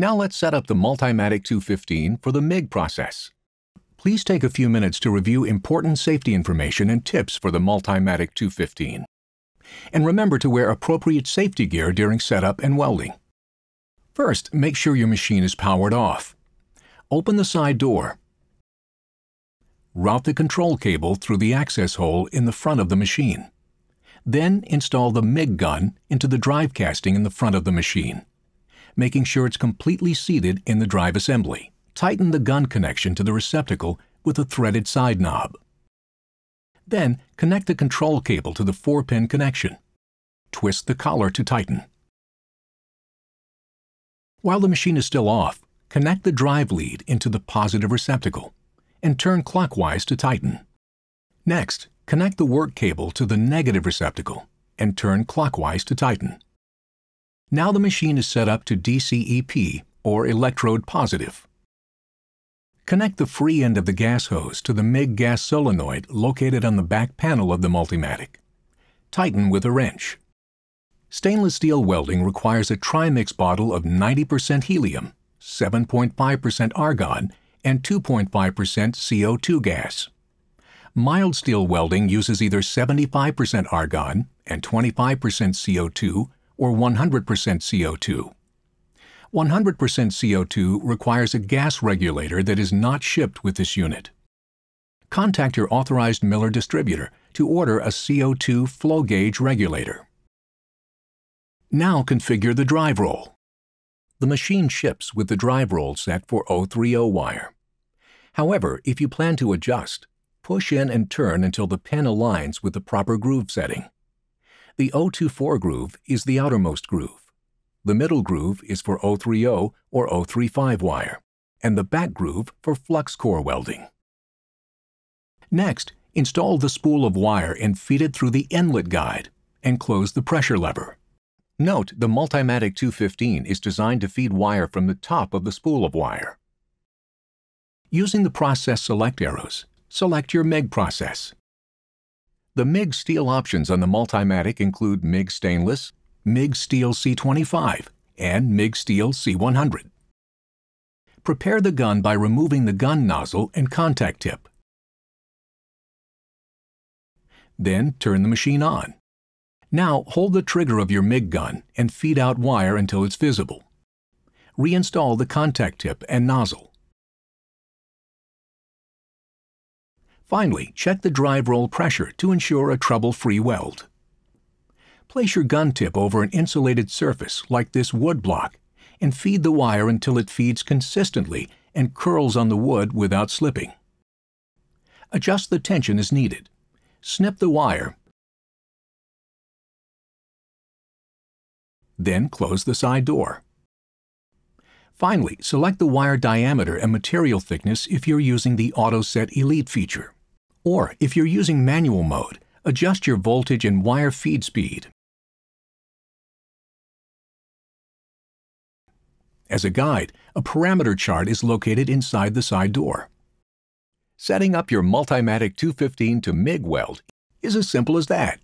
Now let's set up the Multimatic 215 for the MIG process. Please take a few minutes to review important safety information and tips for the Multimatic 215. And remember to wear appropriate safety gear during setup and welding. First, make sure your machine is powered off. Open the side door. Route the control cable through the access hole in the front of the machine. Then install the MIG gun into the drive casting in the front of the machine, making sure it's completely seated in the drive assembly. Tighten the gun connection to the receptacle with a threaded side knob. Then, connect the control cable to the 4-pin connection. Twist the collar to tighten. While the machine is still off, connect the drive lead into the positive receptacle and turn clockwise to tighten. Next, connect the work cable to the negative receptacle and turn clockwise to tighten. Now the machine is set up to DCEP, or electrode positive. Connect the free end of the gas hose to the MIG gas solenoid located on the back panel of the Multimatic. Tighten with a wrench. Stainless steel welding requires a trimix bottle of 90% helium, 7.5% argon, and 2.5% CO2 gas. Mild steel welding uses either 75% argon and 25% CO2 or 100% CO2. 100% CO2 requires a gas regulator that is not shipped with this unit. Contact your authorized Miller distributor to order a CO2 flow gauge regulator. Now configure the drive roll. The machine ships with the drive roll set for 030 wire. However, if you plan to adjust, push in and turn until the pin aligns with the proper groove setting. The 024 groove is the outermost groove. The middle groove is for 030 or 035 wire, and the back groove for flux core welding. Next, install the spool of wire and feed it through the inlet guide and close the pressure lever. Note the Multimatic 215 is designed to feed wire from the top of the spool of wire. Using the process select arrows, select your MIG process. The MIG steel options on the Multimatic include MIG stainless, MIG Steel C25 and MIG Steel C100. Prepare the gun by removing the gun nozzle and contact tip. Then turn the machine on. Now hold the trigger of your MIG gun and feed out wire until it's visible. Reinstall the contact tip and nozzle. Finally, check the drive roll pressure to ensure a trouble-free weld. Place your gun tip over an insulated surface like this wood block and feed the wire until it feeds consistently and curls on the wood without slipping. Adjust the tension as needed. Snip the wire, then close the side door. Finally, select the wire diameter and material thickness if you're using the Auto Set Elite feature. Or, if you're using manual mode, adjust your voltage and wire feed speed. As a guide, a parameter chart is located inside the side door. Setting up your Multimatic 215 to MIG weld is as simple as that.